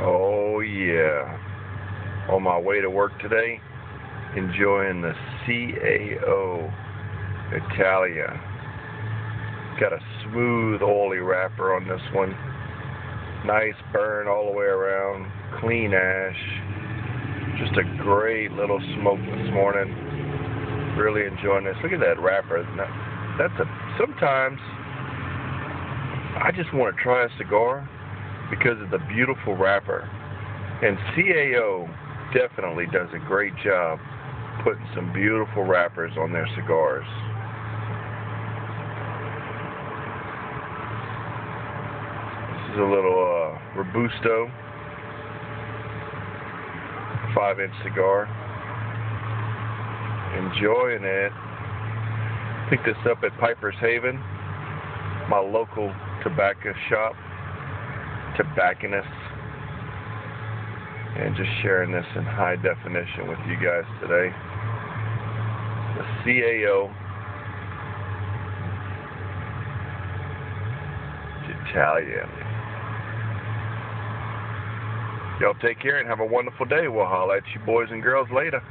Oh yeah. On my way to work today, enjoying the CAO Italia. Got a smooth oily wrapper on this one. Nice burn all the way around. Clean ash. Just a great little smoke this morning. Really enjoying this. Look at that wrapper. That's a sometimes I just want to try a cigar because of the beautiful wrapper. And CAO definitely does a great job putting some beautiful wrappers on their cigars. This is a little uh, Robusto 5 inch cigar. Enjoying it. Picked this up at Piper's Haven, my local tobacco shop tobacconist and just sharing this in high definition with you guys today. The CAO Italian. Y'all take care and have a wonderful day. We'll holla at you boys and girls later.